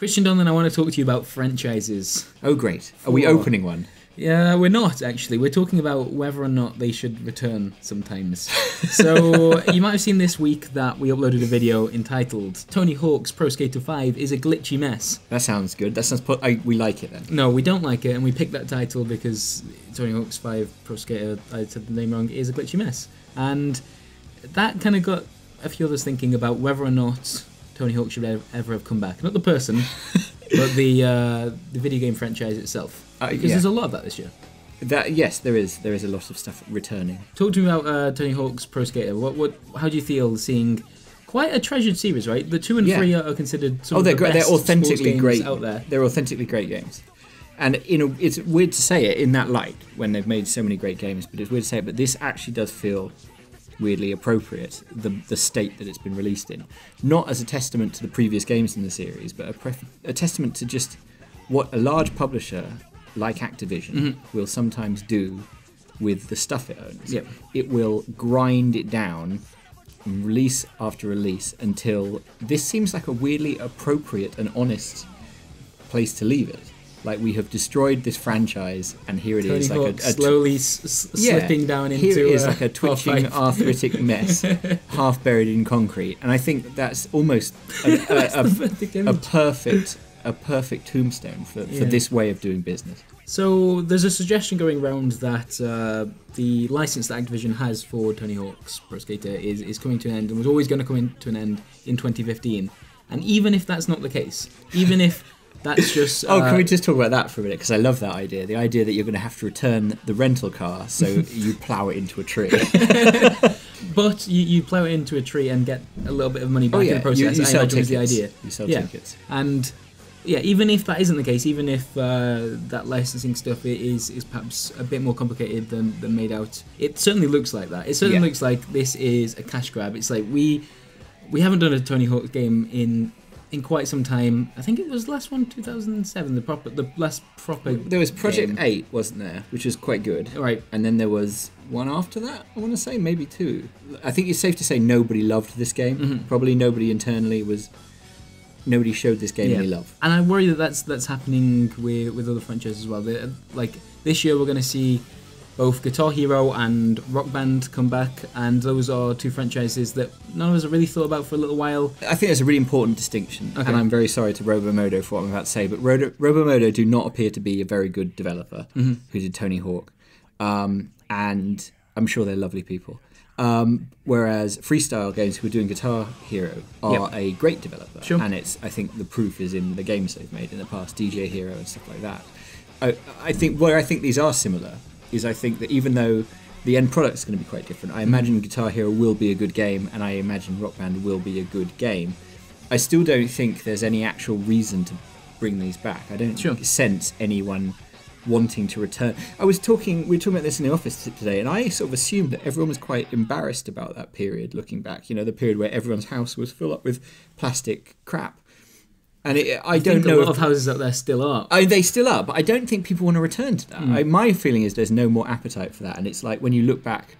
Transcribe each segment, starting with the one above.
Christian Donlan, I want to talk to you about franchises. Oh, great. Are we opening one? Yeah, we're not actually. We're talking about whether or not they should return sometimes. so you might have seen this week that we uploaded a video entitled "Tony Hawk's Pro Skater 5 is a glitchy mess." That sounds good. That sounds. Po- I, we like it then. No, we don't like it, and we picked that title because Tony Hawk's 5 Pro Skater, I said the name wrong, is a glitchy mess, and that kind of got a few others thinking about whether or not Tony Hawk should ever, ever have come back. Not the person, but the uh, the video game franchise itself. Uh, Because yeah. there's a lot of that this year. That yes, there is. There is a lot of stuff returning. Talk to me about uh, Tony Hawk's Pro Skater. What, what, how do you feel seeing quite a treasured series, right? The two and Yeah. three are, considered oh, they're the great. best They're authentically games great out there. They're authentically great games. And you know, it's weird to say it in that light when they've made so many great games, but it's weird to say it. But this actually does feel weirdly appropriate. The the state that it's been released in, not as a testament to the previous games in the series, but a, pref- a testament to just what a large publisher like Activision Mm-hmm. will sometimes do with the stuff it owns. Yep. It will grind it down release after release until this seems like a weirdly appropriate and honest place to leave it. Like we have destroyed this franchise, and here it Tony is, Hawk like a, a slowly s- yeah, slipping down into here it is like a twitching arthritic mess, half buried in concrete. And I think that's almost a, a, a, Perfect a image. perfect a perfect tombstone for, for Yeah. this way of doing business. So there's a suggestion going around that uh, the license that Activision has for Tony Hawk's Pro Skater is, is coming to an end and was always going to come in to an end in 2015. And even if that's not the case, even if that's just Oh, uh, can we just talk about that for a minute? Because I love that idea. The idea that you're going to have to return the rental car, so you plow it into a tree. But you, you plow it into a tree and get a little bit of money back oh in the process. you, you I sell tickets. the idea. You sell Yeah. tickets. And yeah, even if that isn't the case, even if uh, that licensing stuff is is perhaps a bit more complicated than, than made out, it certainly looks like that. It certainly Yeah. looks like this is a cash grab. It's like we we haven't done a Tony Hawk game in in quite some time. I think it was last one 2007, the proper the last proper. There was Project game. Eight, wasn't there, which was quite good. Right. And then there was one after that. I want to say maybe two. I think it's safe to say nobody loved this game. Mhm. Probably nobody internally was. Nobody showed this game Yeah. any love. And I worry that that's that's happening with with other franchises as well. They- like this year, we're going to see both Guitar Hero and Rock Band come back, and those are two franchises that none of us have really thought about for a little while. I think there's a really important distinction, Okay. and I'm very sorry to Robomodo for what I'm about to say, but Robo- Robomodo do not appear to be a very good developer Mm-hmm. who did Tony Hawk, um, and I'm sure they're lovely people. Um, whereas Freestyle Games, who are doing Guitar Hero, are Yep. a great developer, Sure. and it's I think the proof is in the games they've made in the past, DJ Hero and stuff like that. I, I think where I think these are similar is I think that even though the end product is going to be quite different, I imagine Guitar Hero will be a good game, and I imagine Rock Band will be a good game. I still don't think there's any actual reason to bring these back. I don't Sure. sense anyone wanting to return. I was talking, we were talking about this in the office today, and I sort of assumed that everyone was quite embarrassed about that period. Looking back, you know, the period where everyone's house was full up with plastic crap, and it, I, don't think know a lot if of houses out there still are. I, they still are, but I don't think people want to return to that. I, my feeling is there's no more appetite for that, and it's like when you look back,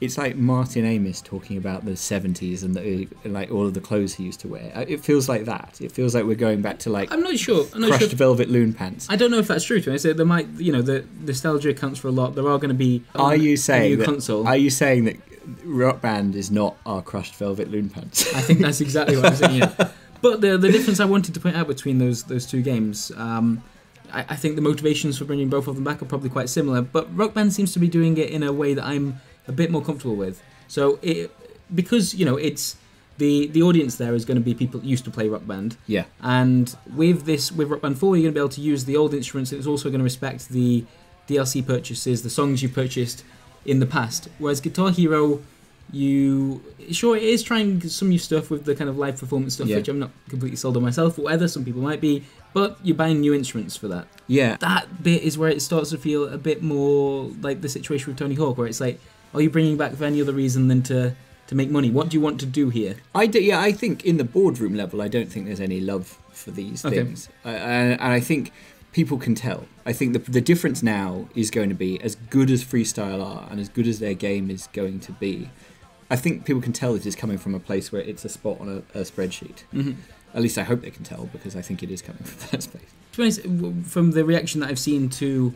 it's like Martin Amis talking about the 70s and, the, and like all of the clothes he used to wear. Uh, It feels like that. It feels like we're going back to like I'm not sure. I'm not crushed sure. velvet loon pants. I don't know if that's true. To me, there might, you know, the nostalgia counts for a lot. There are going to be. are you a saying new that, console? Are you saying that Rock Band is not our crushed velvet loon pants? I think that's exactly what I'm saying. Yeah. But the the difference I wanted to point out between those those two games, um, I, I think the motivations for bringing both of them back are probably quite similar. But Rock Band seems to be doing it in a way that I'm a bit more comfortable with. So it because you know it's the the audience there is going to be people used to play Rock Band, yeah, and with this with Rock Band 4 you're going to be able to use the old instruments. It's also going to respect the DLC purchases, the songs you purchased in the past. Whereas Guitar Hero, you sure it is trying some new stuff with the kind of live performance stuff, Yeah. which I'm not completely sold on myself. Or whether some people might be, but you're buying new instruments for that. yeah. That bit is where it starts to feel a bit more like the situation with Tony Hawk, where it's like, are you bringing back for any other reason than to to make money? What do you want to do here? I do, yeah, I think in the boardroom level, I don't think there's any love for these Okay. things, uh, and, and I think people can tell. I think the the difference now is going to be as good as freestyle are, and as good as their game is going to be. I think people can tell this is coming from a place where it's a spot on a, a spreadsheet. Mhm. At least I hope they can tell because I think it is coming from that space. Honest, from the reaction that I've seen to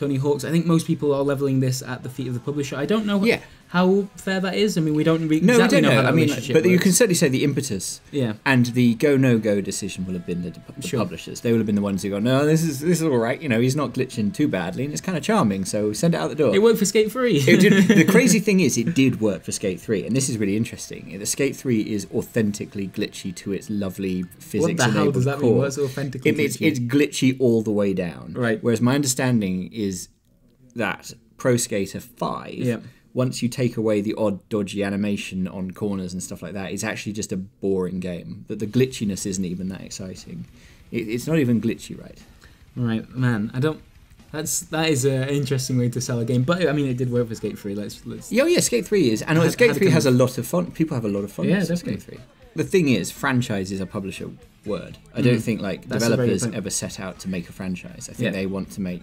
Tony Hawk's, I think most people are leveling this at the feet of the publisher. I don't know Yeah. how fair that is. I mean, we don't re- No, exactly we don't know. know. how I mean, but you can certainly say the impetus Yeah. and the go no go decision will have been the, the Sure. publishers. They will have been the ones who go, no, this is this is all right. You know, he's not glitching too badly, and it's kind of charming. So send it out the door. It worked for Skate 3. It did, the crazy thing is, it did work for Skate 3, and this is really interesting. The Skate 3 is authentically glitchy to its lovely physics. what the hell does that core. mean? What's authentically It glitchy? it's glitchy all the way down. Right. Whereas my understanding is that Pro Skater 5, Yeah. once you take away the odd dodgy animation on corners and stuff like that, it's actually just a boring game. That the glitchiness isn't even that exciting. It, it's not even glitchy, right? Right, man. I don't. That's that is an interesting way to sell a game, but I mean, it did work for Skate 3. Let's let's. Yeah, oh yeah, Skate 3 is. And Had- Skate 3 has a lot of fun. People have a lot of fun Yeah, definitely. Skate 3. The thing is, franchise is a publisher word. I don't Mm. think like That's developers ever set out to make a franchise. I think Yeah. they want to make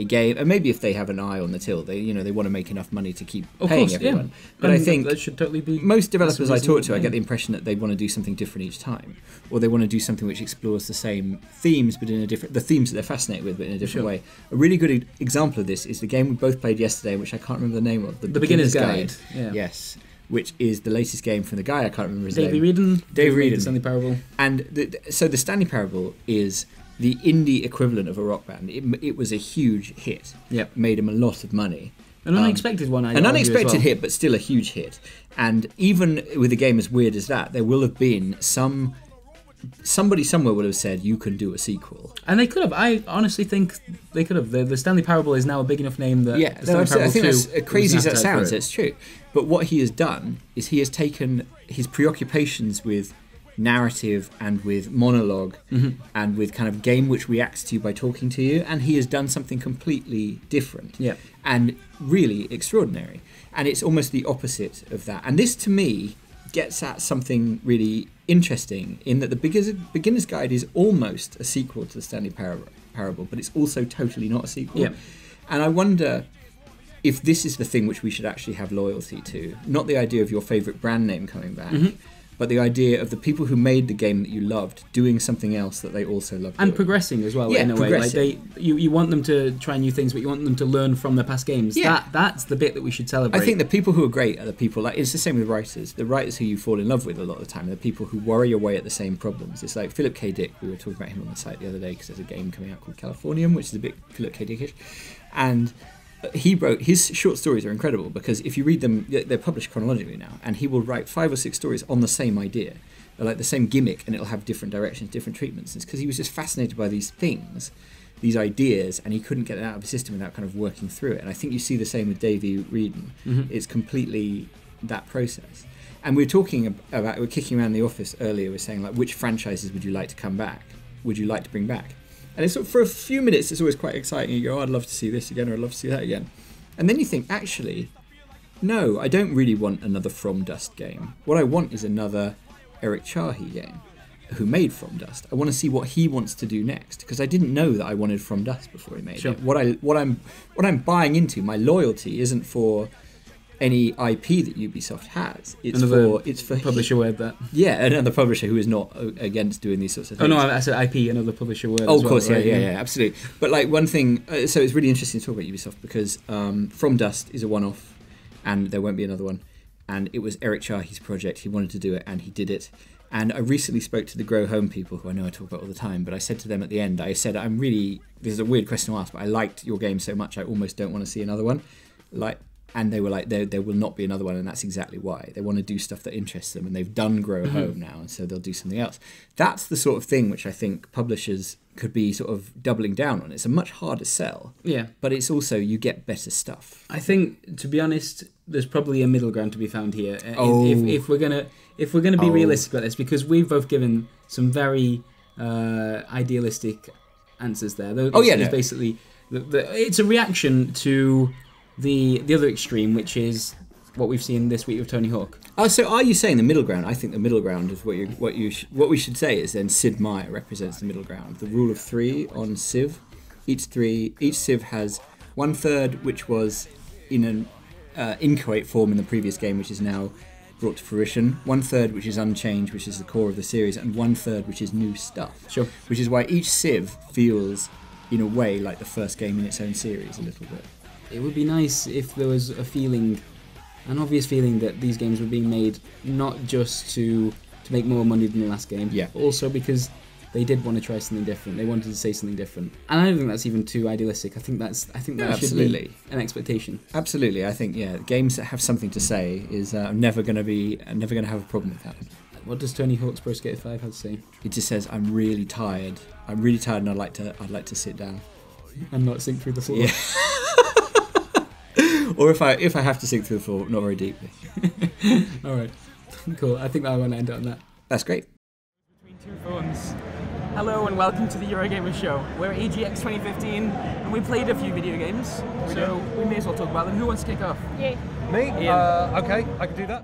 a game, and maybe if they have an eye on the till, they you know they want to make enough money to keep Of paying course, yeah. everyone. But I think that should totally be. most developers I talk to, I get the impression that they want to do something different each time, or they want to do something which explores the same themes, but in a different the themes that they're fascinated with, but in a different Sure. way. A really good example of this is the game we both played yesterday, which I can't remember the name of. The Beginner's Guide. Yeah. Yes, which is the latest game from the guy I can't remember his Davey name. Wreden. Dave who made Wreden. Stanley Parable. And the, so the Stanley Parable is the indie equivalent of a rock band. It, it was a huge hit. Yep. Made him a lot of money. An Um, unexpected one. I An unexpected well. hit, but still a huge hit. And even with a game as weird as that, there will have been some. Somebody somewhere would have said, "You can do a sequel." And they could have. I honestly think they could have. The, the Stanley Parable is now a big enough name that. Yeah, no. I think that's 2 as crazy as that sounds. it. It's true. But what he has done is he has taken his preoccupations with narrative and with monolog Mm-hmm. and with kind of game which reacts to you by talking to you, and he has done something completely different. Yeah. and really extraordinary. And it's almost the opposite of that. And this, to me, gets at something really interesting in that the Beginner's, Beginner's Guide is almost a sequel to the Stanley Parable, Parable but it's also totally not a sequel. Yeah. And I wonder if this is the thing which we should actually have loyalty to. Not the idea of your favourite brand name coming back, Mhm. But the idea of the people who made the game that you loved doing something else that they also loved. and doing. progressing as well Yeah, in a way. Like they, you, you want them to try new things, but you want them to learn from their past games. Yeah. That that's the bit that we should celebrate. I think the people who are great are the people like it's the same with writers. The writers who you fall in love with a lot of the time are the people who worry away at the same problems. It's like Philip K. Dick. We were talking about him on the site the other day because there's a game coming out called Californium, which is a bit Philip K. Dickish, and he wrote his short stories are incredible because if you read them, they're published chronologically now, and he will write five or six stories on the same idea, like the same gimmick, and it'll have different directions, different treatments. It's because he was just fascinated by these things, these ideas, and he couldn't get it out of his system without kind of working through it. And I think you see the same with Davey Wreden. Mhm. It's completely that process. And we were talking about, we were kicking around the office earlier, We're saying, like, which franchises would you like to come back? Would you like to bring back? And it's for a few minutes, it's always quite exciting. You go, oh, I'd love to see this again, or I'd love to see that again. And then you think, actually, no, I don't really want another From Dust game. What I want is another Eric Chahi game, who made From Dust. I want to see what he wants to do next because I didn't know that I wanted From Dust before he made Sure. it. What I what I'm what I'm buying into, my loyalty isn't for any IP that Ubisoft has. It's Another for it's for Publisher word that. yeah, another publisher who is not against doing these sorts of things. Oh no, I said IP, another publisher word. Oh, of well, course, right? yeah, yeah, yeah, absolutely. But like one thing, uh, so it's really interesting to talk about Ubisoft because um, From Dust is a one-off, and there won't be another one. And it was Eric Chahi's project. He wanted to do it, and he did it. And I recently spoke to the Grow Home people, who I know I talk about all the time. But I said to them at the end, I said, I'm really. This is a weird question to ask, but I liked your game so much, I almost don't want to see another one. Like, and they were like, there, there will not be another one, and that's exactly why. They want to do stuff that interests them, and they've done Grow Home now, and so they'll do something else. That's the sort of thing which I think publishers could be sort of doubling down on. It's a much harder sell, Yeah. but it's also you get better stuff. I think, to be honest, there's probably a middle ground to be found here. Uh, if- Oh. If, if we're gonna if we're gonna be Oh. realistic about this, because we've both given some very uh, idealistic answers there. Oh, yeah, no. basically the, the, it's a reaction to the the other extreme, which is what we've seen this week with Tony Hawk. Oh, so are you saying the middle ground? I think the middle ground is what you what you sh- what we should say is then Sid Meier represents the middle ground. The rule of three on Civ. Each three each Civ has one third, which was in an uh, inchoate form in the previous game, which is now brought to fruition, one third which is unchanged, which is the core of the series, and one third which is new stuff. Sure. Which is why each Civ feels, in a way, like the first game in its own series a little bit. It would be nice if there was a feeling, an obvious feeling that these games were being made not just to to make more money than the last game, Yeah. but also because they did want to try something different. They wanted to say something different, and I don't think that's even too idealistic. I think that's I think that Yeah, should absolutely. be an expectation. Absolutely, I think yeah, games that have something to say is uh, never going to be never going to have a problem with that. What does Tony Hawk's Pro Skater 5 have to say? It just says I'm really tired. I'm really tired, and I'd like to I'd like to sit down. And not sink through the floor. Yeah. or if I if I have to sink through the floor, not very deeply. All right. cool. I think I want to end it on that. That's great. Between two phones. Hello and welcome to the Eurogamer Show. We're EGX 2015 and we played a few video games, so we may as well talk about them. Who wants to kick off? Me? Uh, okay, I can do that.